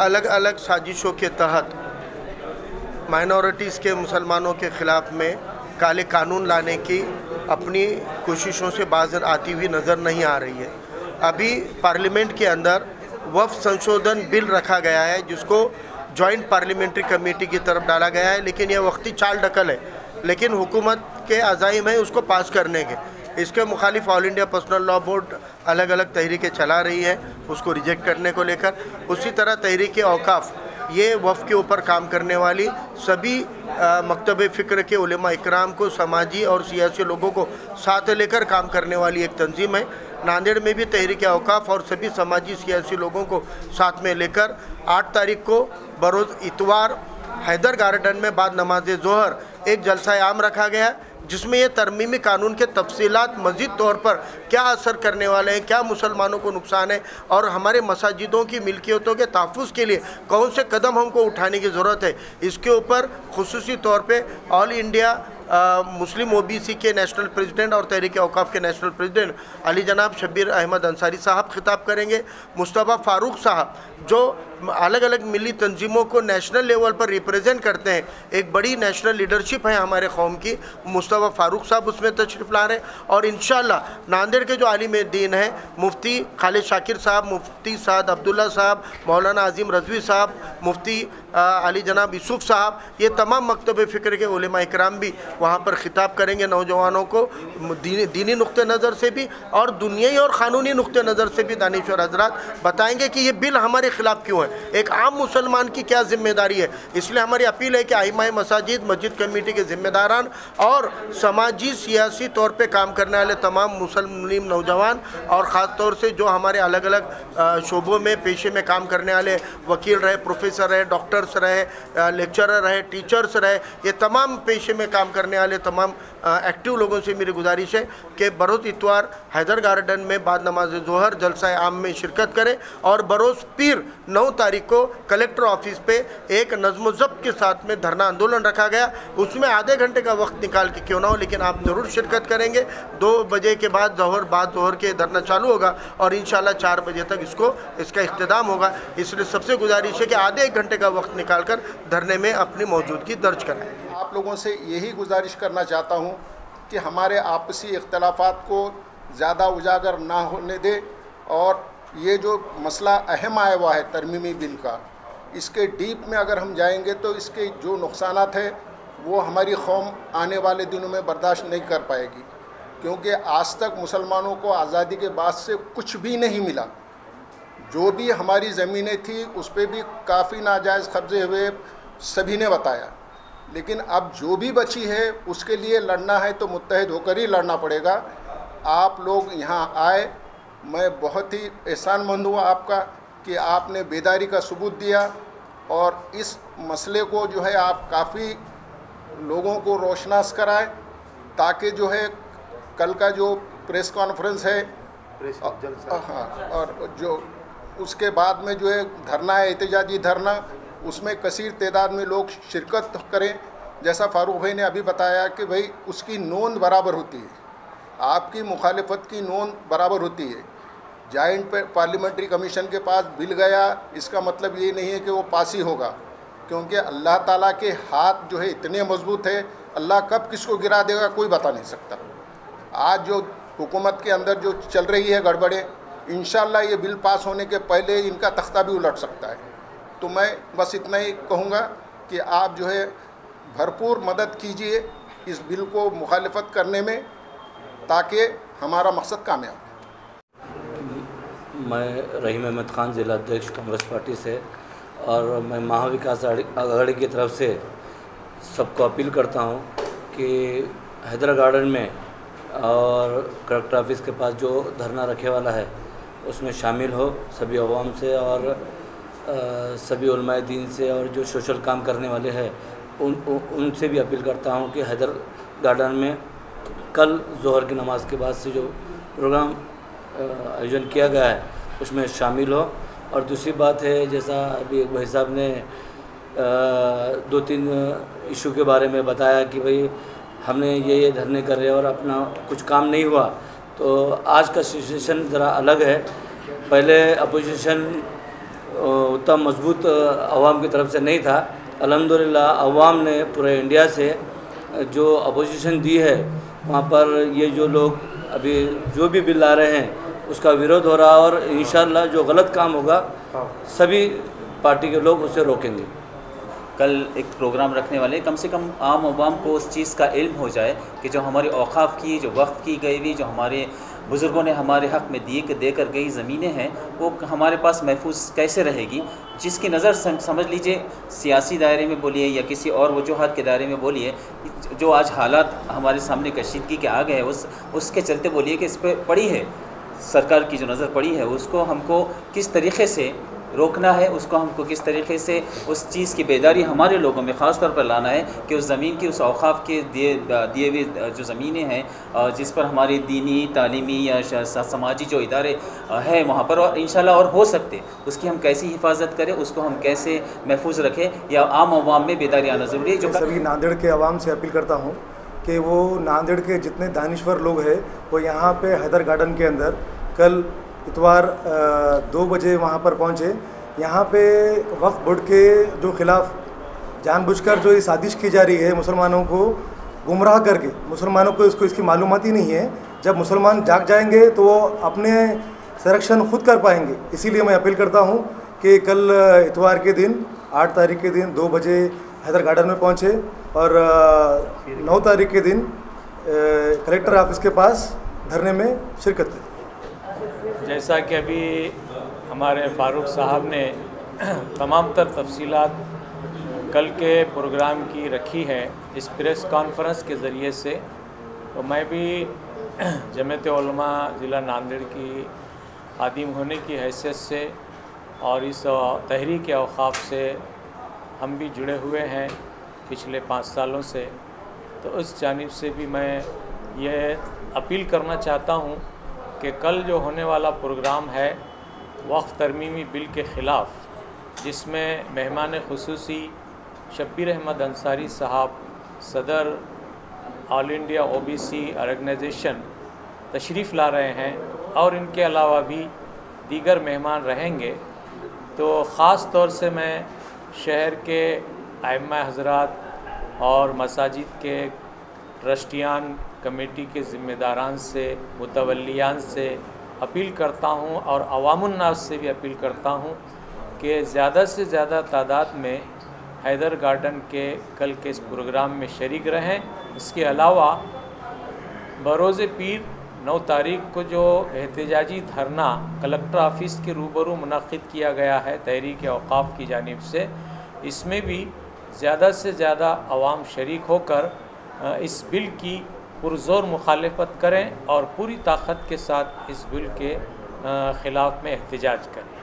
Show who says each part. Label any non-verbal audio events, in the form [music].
Speaker 1: अलग अलग साजिशों के तहत माइनॉरिटीज़ के मुसलमानों के ख़िलाफ़ में काले कानून लाने की अपनी कोशिशों से बाजर आती हुई नज़र नहीं आ रही है। अभी पार्लियामेंट के अंदर वफ संशोधन बिल रखा गया है, जिसको जॉइंट पार्लियामेंट्री कमेटी की तरफ़ डाला गया है, लेकिन यह वक्ती चाल डकल है। लेकिन हुकूमत के अजाइम है उसको पास करने के। इसके मुखालिफ all India personal law board अलग अलग तहरीकें चला रही है, उसको रिजेक्ट करने को लेकर। उसी तरह तहरीक अवकाफ़ ये वफ़ के ऊपर काम करने वाली सभी मकतब फ़िक्र के उलमा इकराम को, समाजी और सियासी लोगों को साथ लेकर काम करने वाली एक तंजीम है। नांदेड़ में भी तहरीक अवकाफ़ और सभी समाजी सियासी लोगों को साथ में लेकर आठ तारीख को बरोज़ इतवार हैदर गार्डन में बाद नमाज़ जहर एक जलसा आम रखा गया जिसमें ये तरमीमी कानून के तफसीलात मज़ीद तौर पर क्या असर करने वाले हैं क्या मुसलमानों को नुकसान है और हमारे मसाजिदों की मिल्कियतों के तहफ़ के लिए कौन से कदम हमको उठाने की ज़रूरत है इसके ऊपर खसूस तौर पर ऑल इंडिया आ, मुस्लिम ओबीसी के नेशनल प्रेसिडेंट और तहरीक अवकाफ़ के नेशनल प्रेसिडेंट अली जनाब शब्बीर अहमद अंसारी साहब खिताब करेंगे मुस्तफ़ा फ़ारूक साहब जो अलग अलग मिली तंजीमों को नेशनल लेवल पर रिप्रेजेंट करते हैं, एक बड़ी नेशनल लीडरशिप है हमारे कौम की, मुस्तफ़ा फ़ारूक साहब उसमें तशरीफ़ ला रहे हैं। और इन नांदेड़ के जो आलिम दीन हैं, मुफ्ती खालिद शाकिर साहब, मुफ्ती साद अब्दुल्ला साहब, मौलाना अजीम रजवी साहब, मुफ्ती अली जनाब यूसुफ साहब, ये तमाम मकतब फ़िक्र के उलमा इकराम भी वहाँ पर ख़िताब करेंगे नौजवानों को, दीनी दीनी नुक़ नज़र से भी और दुनियाई और क़ानूनी नुक़ नज़र से भी दानश्वर हजरात, बताएँगे कि ये बिल हमारे ख़िलाफ़ क्यों है? एक आम मुसलमान की क्या ज़िम्मेदारी है? इसलिए हमारी अपील है कि आइमा मसाजिद, मस्जिद कमेटी के ज़िम्मेदारान और समाजी, सियासी तौर पर काम करने वाले तमाम मुसलिम नौजवान और ख़ास तौर से जो हमारे अलग अलग शोबों में, पेशे में काम करने वाले वकील रहे, प्रोफेसर रहे, डॉक्टर्स रहे लेक्चरर रहे, टीचर्स रहे, ये तमाम पेशे में काम करने वाले तमाम एक्टिव लोगों से मेरी गुजारिश है कि बरोज़ इतवार हैदर गार्डन में बाद नमाज़ जहर जलसा आम में शिरकत करें और बरोज़ पीर नौ तारीख को कलेक्टर ऑफ़िस पे एक नज्म ज़ब्त के साथ में धरना आंदोलन रखा गया। उसमें आधे घंटे का वक्त निकाल के क्यों ना हो, लेकिन आप ज़रूर शिरकत करेंगे। दो बजे के बाद जहर बाद जहर के धरना चालू होगा और इन चार बजे तक इसको, इसका अख्ताम होगा। इसलिए सबसे गुजारिश है कि आधे एक घंटे का वक्त निकाल कर धरने में अपनी मौजूदगी दर्ज कराएँ।
Speaker 2: आप लोगों से यही गुजारिश करना चाहता हूँ कि हमारे आपसी इख्तलाफात को ज़्यादा उजागर ना होने दे और ये जो मसला अहम आया हुआ है तरमीमी बिल का, इसके डीप में अगर हम जाएँगे तो इसके जो नुकसान है, वो हमारी कौम आने वाले दिनों में बर्दाश्त नहीं कर पाएगी। क्योंकि आज तक मुसलमानों को आज़ादी के बाद से कुछ भी नहीं मिला। जो भी हमारी ज़मीनें थी, उस पर भी काफ़ी नाजायज़ कब्ज़े हुए सभी ने बताया। लेकिन अब जो भी बची है, उसके लिए लड़ना है तो मुतहद होकर ही लड़ना पड़ेगा। आप लोग यहाँ आए मैं बहुत ही एहसानमंद हुआ आपका कि आपने बेदारी का सबूत दिया और इस मसले को जो है आप काफ़ी लोगों को रोशनास कराए ताकि जो है कल का जो प्रेस कॉन्फ्रेंस है प्रेस हाँ और जो उसके बाद में जो है धरना है एहतजाजी धरना उसमें कसीर तादाद में लोग शिरकत करें। जैसा फारूक भाई ने अभी बताया कि भाई उसकी नोंद बराबर होती है। आपकी मुखालफत की नोंद बराबर होती है। जॉइंट पार्लियामेंट्री कमीशन के पास बिल गया, इसका मतलब ये नहीं है कि वो पास ही होगा, क्योंकि अल्लाह ताला के हाथ जो है इतने मज़बूत है, अल्लाह कब किसको गिरा देगा कोई बता नहीं सकता। आज जो हुकूमत के अंदर जो चल रही है गड़बड़ें इन ये बिल पास होने के पहले इनका तख्ता भी उलट सकता है। तो मैं बस इतना ही कहूँगा कि आप जो है भरपूर मदद कीजिए इस बिल को मुखालफत करने में। ताकि हमारा मकसद कामयाब
Speaker 3: मैं रहीम अहमद ख़ान, ज़िला अध्यक्ष कांग्रेस पार्टी से और मैं महाविकास आघाड़ी की तरफ़ से सबको अपील करता हूँ कि हैदरा गार्डन में और कलेक्टर ऑफ़िस के पास जो धरना रखे वाला है, उसमें शामिल हो सभी अवाम से और सभी दीन से और जो सोशल काम करने वाले हैं उन, उनसे भी अपील करता हूँ कि हैदर गार्डन में कल जोहर की नमाज़ के बाद से जो प्रोग्राम आयोजन किया गया है, उसमें शामिल हो। और दूसरी बात है, जैसा अभी एक भाई साहब ने दो तीन इशू के बारे में बताया कि भाई, हमने ये ये धरने कर रहे और अपना कुछ काम नहीं हुआ। तो आज का सिचुएशन ज़रा अलग है। पहले अपोजिशन उतना मज़बूत आवाम की तरफ़ से नहीं था। अलहमदिल्ला अवाम ने पूरे इंडिया से, जो अपोजिशन दी है वहाँ पर ये जो लोग अभी जो भी बिल ला रहे हैं उसका विरोध हो रहा और इन जो गलत काम होगा सभी पार्टी के लोग उसे रोकेंगे।
Speaker 4: कल एक प्रोग्राम रखने वाले कम से कम आम आवाम को उस चीज़ का इल्म हो जाए कि जो हमारी औकाफ की जो वक्त की गई हुई जो हमारे बुज़ुर्गों ने हमारे हक़ में दिए के देकर गई ज़मीनें हैं, वो हमारे पास महफूज कैसे रहेगी? जिसकी नज़र समझ लीजिए, सियासी दायरे में बोलिए या किसी और वजूहत के दायरे में बोलिए, जो आज हालात हमारे सामने कशीदगी के आ गए उस, उसके चलते बोलिए कि इस पर पड़ी है। सरकार की जो नज़र पड़ी है, उसको हमको किस तरीके से रोकना है, उसको हमको किस तरीके से उस चीज़ की बेदारी हमारे लोगों में ख़ास तौर पर लाना है कि उस ज़मीन की, उस अवकाफ़ के दिए दिए हुए जो ज़मीनें हैं जिस पर हमारे दीनी, तालीमी या समाजी जो इदारे हैं वहाँ पर और इन और हो सकते, उसकी हम कैसी हिफाजत करें, उसको हम कैसे महफूज रखें, या आम आवाम में बेदारी आना ज़रूरी है,
Speaker 5: जो सभी नांदेड़ के आवाम से अपील करता हूँ कि वो नांदेड़ के जितने दानश्वर लोग हैं, वो यहाँ पे हैदर गार्डन के अंदर कल इतवार दो बजे वहाँ पर पहुँचे। यहाँ पे वक्त बोर्ड के जो खिलाफ जानबूझकर जो ये साजिश की जा रही है मुसलमानों को गुमराह करके, मुसलमानों को इसको, इसकी मालूम ही नहीं है। जब मुसलमान जाग जाएँगे तो वो अपने संरक्षण खुद कर पाएँगे। इसीलिए मैं अपील करता हूँ कि कल इतवार के दिन, आठ तारीख के दिन दो बजे हैदर गार्डन में पहुँचे और नौ तारीख के दिन कलेक्टर ऑफ़िस के पास धरने में शिरकत करें
Speaker 6: जैसा कि अभी हमारे फ़ारूक साहब ने [clears throat] तमाम तर तफसीलात कल के प्रोग्राम की रखी है इस प्रेस कॉन्फ्रेंस के ज़रिए से तो मैं भी [clears throat] जमत ज़िला नांदेड़ की आदिम होने की हैसियत से और इस तहरीक अवकाफ़ से हम भी जुड़े हुए हैं पिछले पाँच सालों से। तो उस जानब से भी मैं ये अपील करना चाहता हूँ कि कल जो होने वाला प्रोग्राम है वक्फ तरमीमी बिल के ख़िलाफ़, जिसमें मेहमान खसूसी शब्बीर अहमद अंसारी साहब, सदर ऑल इंडिया ओबीसी ऑर्गेनाइजेशन तशरीफ़ ला रहे हैं और इनके अलावा भी दीगर मेहमान रहेंगे। तो ख़ास तौर से मैं शहर के आयमा हजरात और मसाजिद के ट्रस्टियान कमेटी के ज़िम्मेदारान से मुतवलियान से अपील करता हूँ और अवामनास से भी अपील करता हूँ कि ज़्यादा से ज़्यादा तादाद में हैदर गार्डन के कल के इस प्रोग्राम में शरीक रहें। इसके अलावा बरोज़ पीर नौ तारीख को जो एहतजाजी धरना कलेक्टर ऑफ़िस के रूबरू मनद किया गया है, तहरीक अवकाफ़ की जानब से, इसमें भी ज़्यादा से ज़्यादा आवाम शरीक होकर इस बिल की पुरज़ोर मुखालफत करें और पूरी ताकत के साथ इस बिल के ख़िलाफ़ में एहतजाज करें।